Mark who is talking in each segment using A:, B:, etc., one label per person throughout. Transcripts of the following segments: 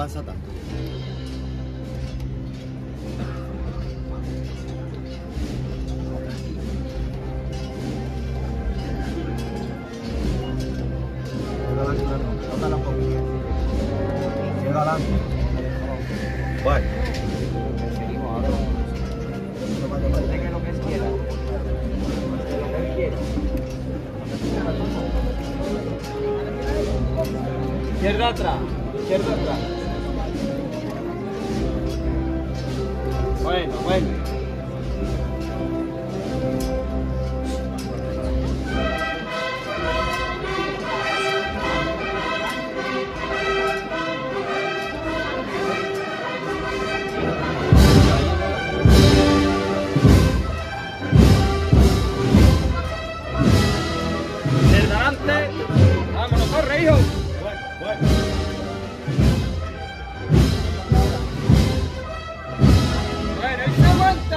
A: avanza tanto. Bueno. Lo que quiera. Que. Izquierda atrás. Izquierda atrás.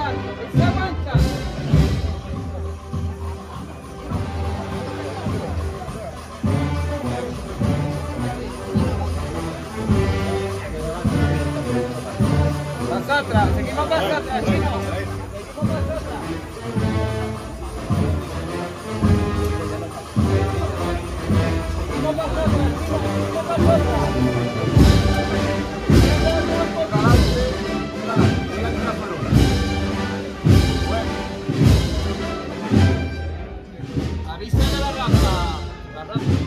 A: Aguantan, y se aguantan. Pasa atrás, seguimos para atrás, chino. La raza. La raza.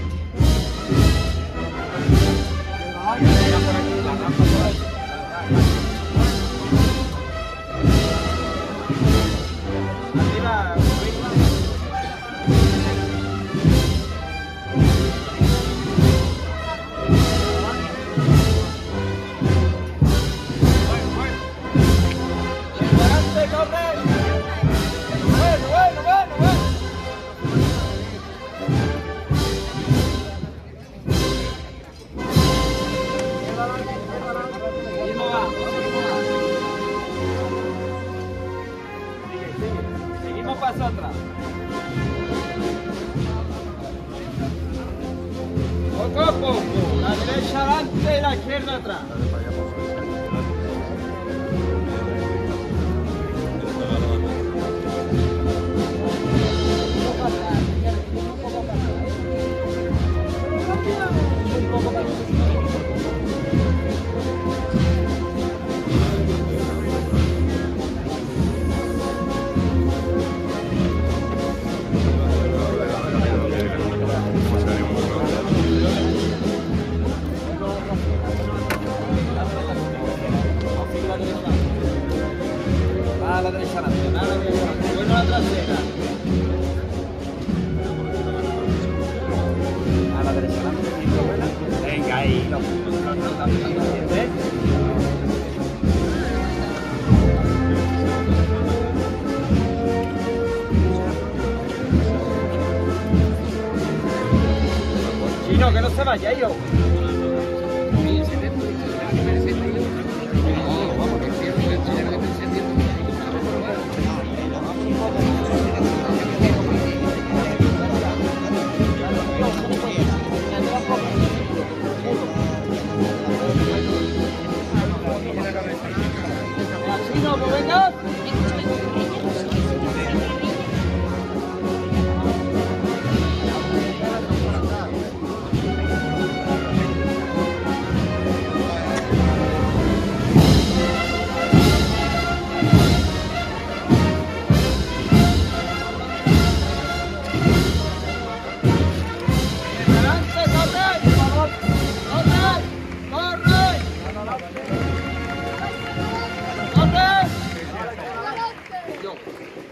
A: Paso atrás. Poco a poco. La derecha adelante y la izquierda atrás. La derecha adelante, a la derecha adelante. Bueno, a la trasera. A la derecha adelante, buena. Venga, ahí, lo ¿Ves? Chino, que no se vaya, yo. vamos, venga. Président.